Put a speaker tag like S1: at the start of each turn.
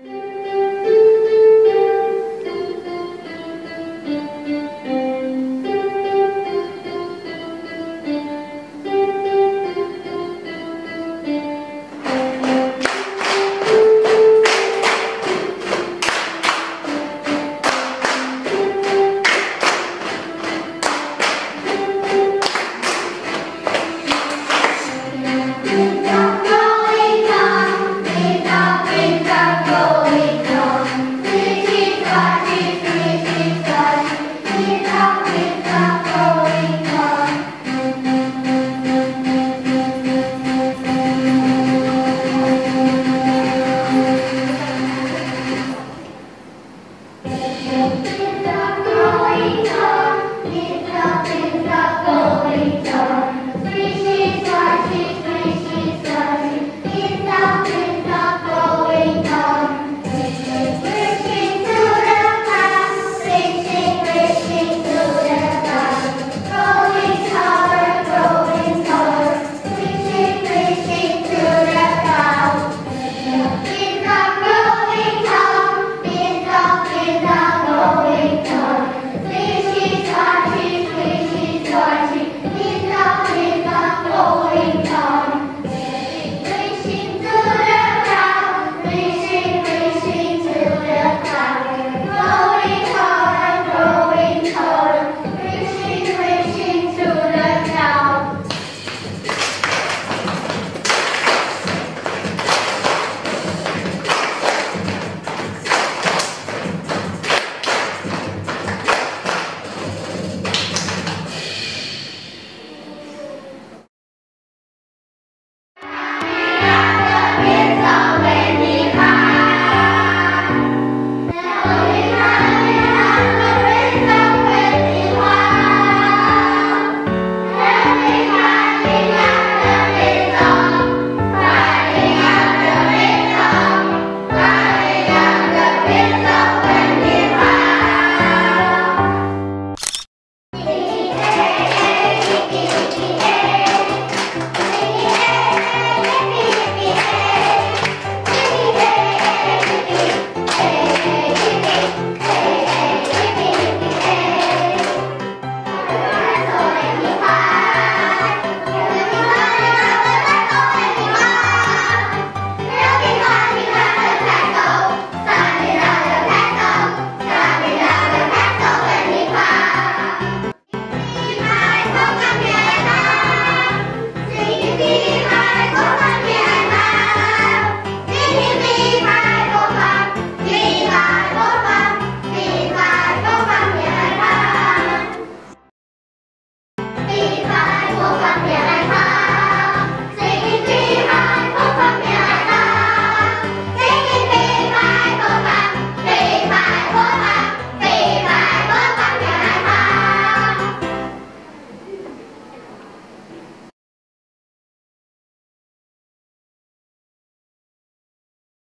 S1: Bye.